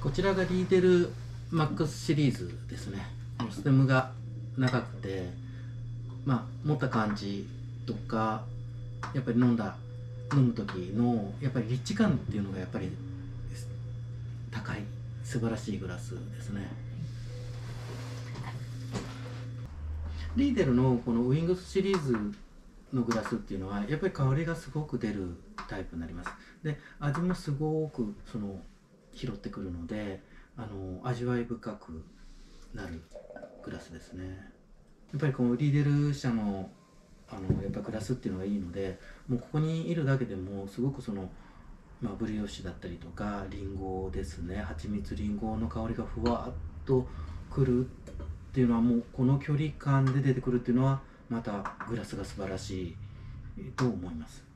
こちらがリーデルマックスシリーズですね。ステムが長くてまあ持った感じとかやっぱり飲んだ飲む時のやっぱりリッチ感っていうのがやっぱり高い素晴らしいグラスですね。リーデルのこのウィングスシリーズのグラスっていうのはやっぱり香りがすごく出るタイプになります。で味もすごくその拾ってくるのであの味わい深くなるグラスですね。やっぱりこのリーデル社のあのやっぱグラスっていうのがいいのでもうここにいるだけでもすごくその、まあ、ブリオッシュだったりとかりんごですね。蜂蜜りんごの香りがふわっとくるっていうのはもうこの距離感で出てくるっていうのはまたグラスが素晴らしいと思います。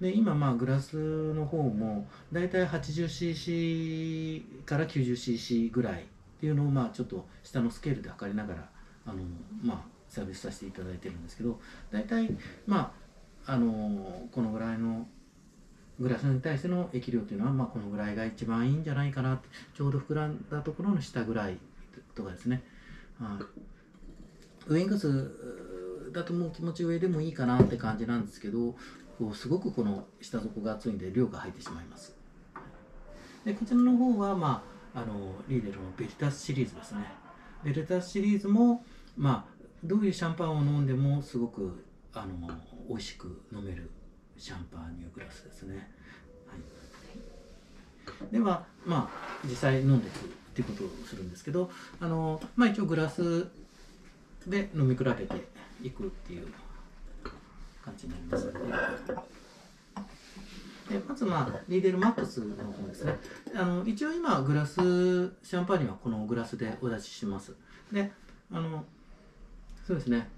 で今まあグラスの方もだいたい 80cc から 90cc ぐらいっていうのをまあちょっと下のスケールで測りながらあのまあサービスさせていただいてるんですけどだいたいまああのこのぐらいのグラスに対しての液量というのはまあこのぐらいが一番いいんじゃないかなちょうど膨らんだところの下ぐらいとかですね、はい、ウイングスだともう気持ち上でもいいかなって感じなんですけどこうすごくこの下底が厚いんで量が入ってしまいます。でこちらの方は、まあ、あのリーデルのベリタスシリーズですね。ベリタスシリーズも、まあ、どういうシャンパンを飲んでもすごくあの美味しく飲めるシャンパンニューグラスですね、はい、ではまあ実際飲んでいくっていうことをするんですけどあの、まあ、一応グラスで飲み比べていくっていう感じになります。でまずまあリーデルマックスの方ですね。あの一応今グラスシャンパーニュはこのグラスでお出しします。であのそうですね。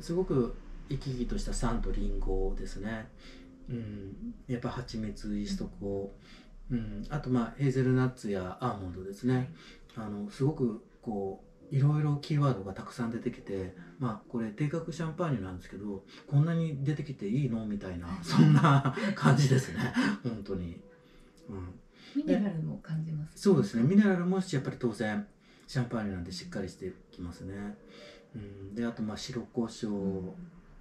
すごく生き生きとした酸とリンゴですね。うん。やっぱ蜂蜜イースト粉、うん、あとまあヘーゼルナッツやアーモンドですね。あのすごくこういろいろキーワードがたくさん出てきてまあこれ定額シャンパーニュなんですけどこんなに出てきていいの？みたいな そんな感じですね。本当に、うん、ミネラルも感じます、ね、そうですね。ミネラルもやっぱり当然シャンパーニュなんでしっかりしてきますね、うん、であとまあ白胡椒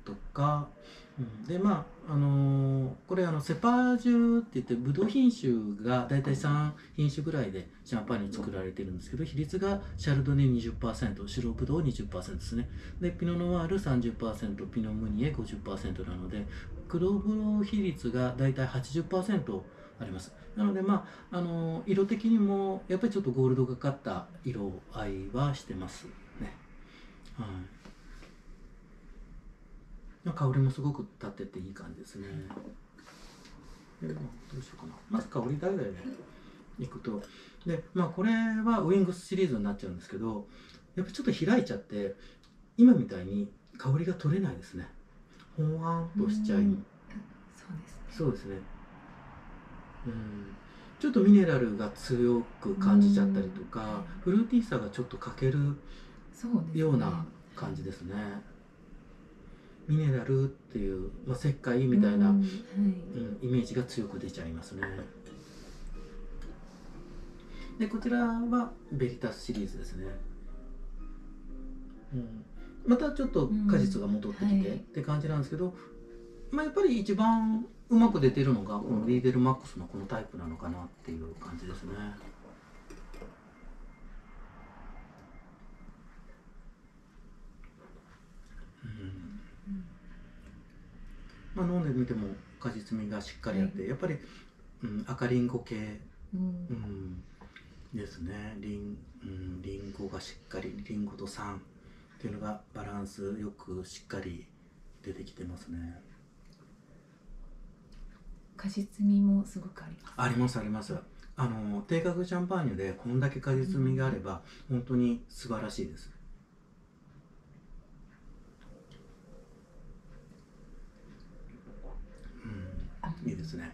とか、うん、でまああのー、これあのセパージュって言ってブドウ品種が大体3品種ぐらいでシャンパンに作られてるんですけど比率がシャルドネ20%白ブドウ20%ですね。でピノノワール30%ピノムニエ50%なので黒ブドウ比率が大体80%あります。なのでまああのー、色的にもやっぱりちょっとゴールドがかった色合いはしてますね。はい香りもすごく立ってていい感じですね。どうしようかな。まず香りだけでいくと。で、まあこれはウィングスシリーズになっちゃうんですけど、やっぱちょっと開いちゃって、今みたいに香りが取れないですね。ほわんとしちゃい。そうですね。そうですね。うん。ちょっとミネラルが強く感じちゃったりとか、フルーティーさがちょっと欠けるような感じですね。ミネラルっていう、まあ、石灰みたいな、うん、はい、イメージが強く出ちゃいますね。でこちらはベリタスシリーズですね。うん、またちょっと果実が戻ってきてって感じなんですけど、まあ、やっぱり一番うまく出てるのがこのリーデルマックスのこのタイプなのかなっていう感じですね。まあ、飲んでみても果実味がしっかりあって、やっぱり、うん、赤りんご系、うん、ですね。りん、うん、りんごがしっかりりんごと酸っていうのがバランスよくしっかり出てきてますね。果実味もすごくあります。ありますあります。あの低価シャンパーニュでこんだけ果実味があれば、うん、本当に素晴らしいですいいですね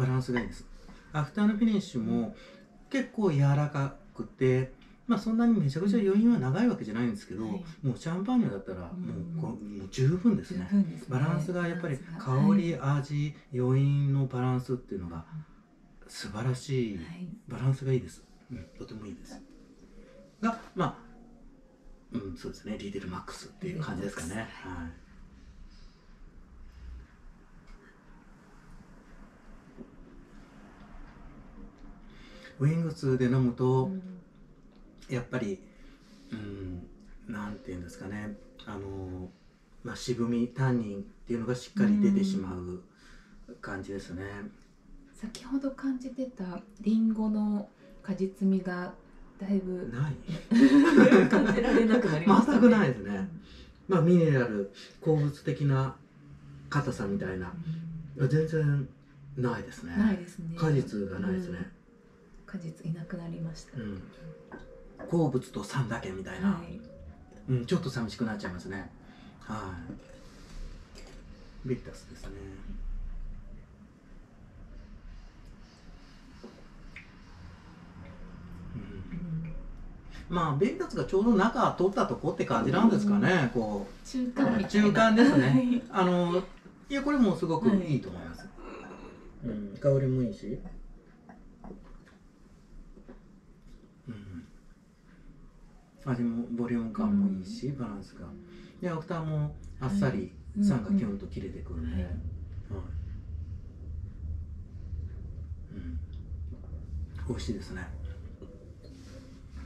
バランスがいいです。アフターのフィニッシュも結構柔らかくてまあそんなにめちゃくちゃ余韻は長いわけじゃないんですけど、はい。もうシャンパーニュだったらもうこうもう十分です十ね。ね。バランスがやっぱり香り、味余韻のバランスっていうのが素晴らしいバランスがいいです、うん、とてもいいです。がまあうんそうですね。リーデルマックスっていう感じですかね。はいウィングスで飲むと、うん。やっぱりうんなんていうんですかね。あの、まあ、渋みタンニンっていうのがしっかり出てしまう感じですね、先ほど感じてたリンゴの果実味がだいぶない。感じられなくなりましたね。全くないですね。まあミネラル鉱物的な硬さみたいな。全然ないですね。ないですね。果実がないですね、果実いなくなりました、うん。鉱物と酸だけみたいな、はい。うん、ちょっと寂しくなっちゃいますね。はい。ビッタスですね。うん。まあベリタスがちょうど中取ったとこって感じなんですかね、こ中間みうたいな。中間ですはい。ねあのいやこれもすごくいいと思います、うん、香りもいいし、うん、味もボリューム感もいいし、バランスが。でアフターもあっさりはい酸がキュンと切れてくるんで、はいはい。うん、美味しいですね。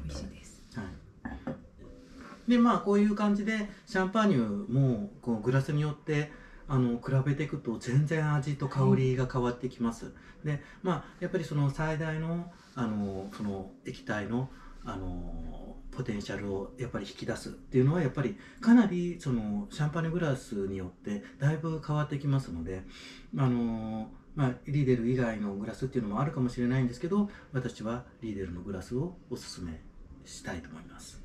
美味しいです。はい、でまあこういう感じでシャンパーニュもこうグラスによってあの比べていくと全然味と香りが変わってきます、でまあやっぱりその最大のあのその液体のあのポテンシャルをやっぱり引き出すっていうのはやっぱりかなりそのシャンパニュグラスによってだいぶ変わってきますのであのまあ、リーデル以外のグラスっていうのもあるかもしれないんですけど私はリーデルのグラスをおすすめしたいと思います。